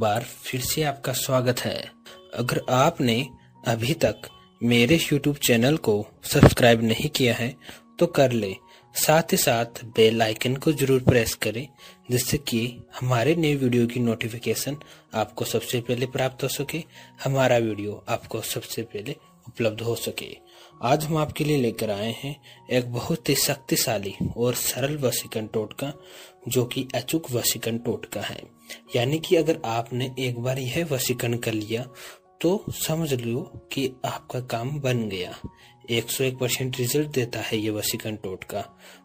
बार फिर से आपका स्वागत है। अगर आपने अभी तक मेरे YouTube चैनल को सब्सक्राइब नहीं किया है तो कर ले। साथ ही साथ बेल आइकन को ज़रूर प्रेस करें, जिससे कि हमारे नए वीडियो की नोटिफिकेशन आपको सबसे पहले प्राप्त हो सके। हमारा वीडियो आपको सबसे पहले उपलब्ध हो सके। आज हम आपके लिए लेकर आए हैं एक बहुत ही शक्तिशाली और सरल वसीकरण टोटका, जो कि अचूक वसीकरण टोटका है। यानी कि अगर आपने एक बार यह वसीकरण कर लिया तो समझ लो कि आपका काम बन गया। 101 परसेंट रिज़ल्ट देता है ये वसीकरण टोटका।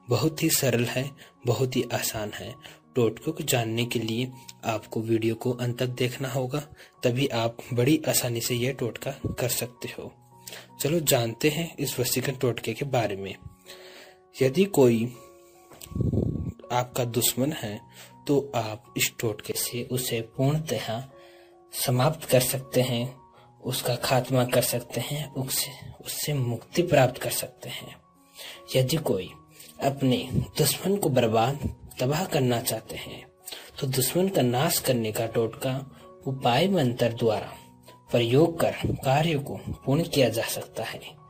बहुत ही सरल है, बहुत ही आसान है। टोटकों को जानने के लिए आपको वीडियो को अंत तक देखना होगा, तभी आप बड़ी आसानी से यह टोटका कर सकते हो। चलो जानते हैं इस वसीकरण टोटके के बारे में। यदि कोई आपका दुश्मन है तो आप इस टोटके से उसे पूर्णतः समाप्त कर सकते हैं, उसका खात्मा कर सकते हैं उससे उससे मुक्ति प्राप्त कर सकते हैं। यदि कोई अपने दुश्मन को बर्बाद, तबाह करना चाहते हैं तो दुश्मन का नाश करने का टोटका उपाय मंत्र द्वारा प्रयोग कर कार्य को पूर्ण किया जा सकता है।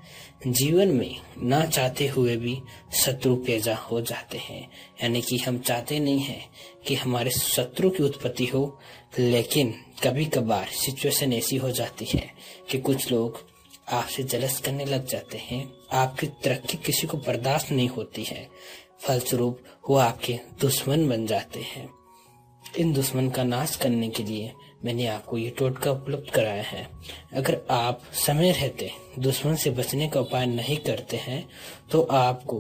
जीवन में ना चाहते हुए भी शत्रु पैदा हो जाते हैं। यानी कि हम चाहते नहीं हैं कि हमारे शत्रु की उत्पत्ति हो, लेकिन कभी कभार सिचुएशन ऐसी हो जाती है कि कुछ लोग आपसे जलस करने लग जाते हैं। आपकी तरक्की किसी को बर्दाश्त नहीं होती है। फलस्वरूप वो आपके दुश्मन बन जाते हैं। इन दुश्मन का नाश करने के लिए मैंने आपको ये टोटका उपलब्ध कराया है। अगर आप समय रहते दुश्मन से बचने का उपाय नहीं करते हैं तो आपको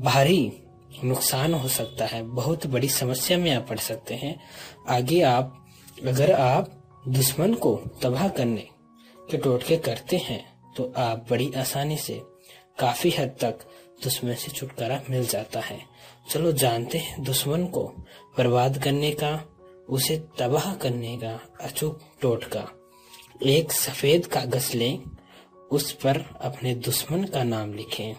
भारी नुकसान हो सकता है, बहुत बड़ी समस्या में आप पड़ सकते हैं। आगे आप, अगर आप दुश्मन को तबाह करने के टोटके करते हैं तो आप बड़ी आसानी से काफ़ी हद तक दुश्मन से छुटकारा मिल जाता है। चलो जानते हैं दुश्मन को बर्बाद करने का उसे तबाह करने का, अचूक टोटका एक सफ़ेद कागज़ लें, उस पर अपने दुश्मन का नाम लिखें।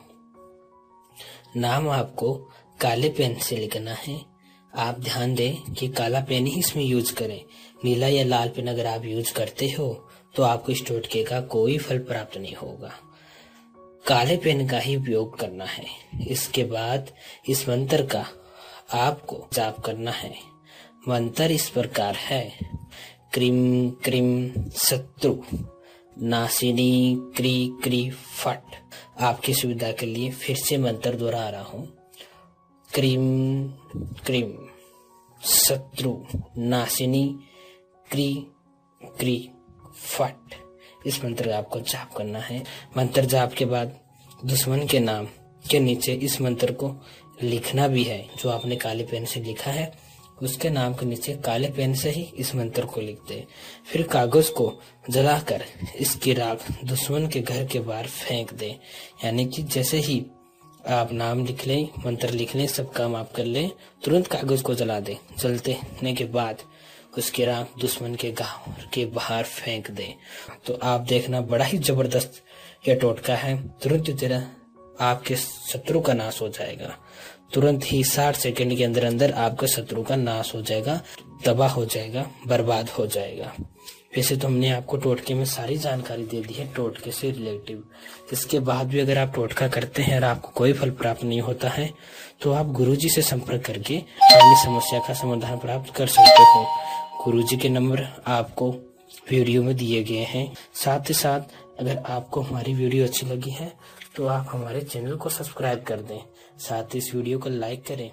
नाम आपको काले पेन से लिखना है। आप ध्यान दें कि काला पेन ही इसमें यूज़ करें। नीला या लाल पेन अगर आप यूज़ करते हो तो आपको इस टोटके का कोई फल प्राप्त नहीं होगा। काले पेन का ही उपयोग करना है। इसके बाद इस मंत्र का आपको जाप करना है। मंत्र इस प्रकार है। क्रीम क्रीम शत्रु। नासिनी, क्री क्री, फट। आपकी सुविधा के लिए फिर से मंत्र दोहरा रहा हूँ। क्रीम क्रीम शत्रु। नासिनी, क्री क्री, फट। इस मंत्र का आपको जाप करना है। मंत्र जाप के बाद दुश्मन के नाम के नीचे इस मंत्र को लिखना भी है, जो आपने काले पेन से लिखा है। उसके नाम के नीचे काले पेन से ही इस मंत्र को लिख दे फिर कागज़ को जलाकर इसकी राख दुश्मन के घर के बाहर फेंक दे। यानी कि जैसे ही आप नाम लिख लें, मंत्र लिख लें, सब काम आप कर लें, तुरंत कागज़ को जला दे। जलते के बाद उसकी राख दुश्मन के गाँव के बाहर फेंक दे। तो आप देखना बड़ा ही ज़बरदस्त यह टोटका है। तुरंत तेरा आपके शत्रु का नाश हो जाएगा। तुरंत ही साठ सेकंड के अंदर अंदर आपका शत्रु का नाश हो जाएगा, तबाह हो जाएगा, बर्बाद हो जाएगा। वैसे तो हमने आपको टोटके में सारी जानकारी दे दी है, टोटके से रिलेटिव इसके बाद भी अगर आप टोटका करते हैं और आपको कोई फल प्राप्त नहीं होता है तो आप गुरुजी से संपर्क करके अपनी समस्या का समाधान प्राप्त कर सकते हो। गुरुजी के नंबर आपको वीडियो में दिए गए हैं। साथ ही साथ अगर आपको हमारी वीडियो अच्छी लगी है तो आप हमारे चैनल को सब्सक्राइब कर दें। साथ ही इस वीडियो को लाइक करें।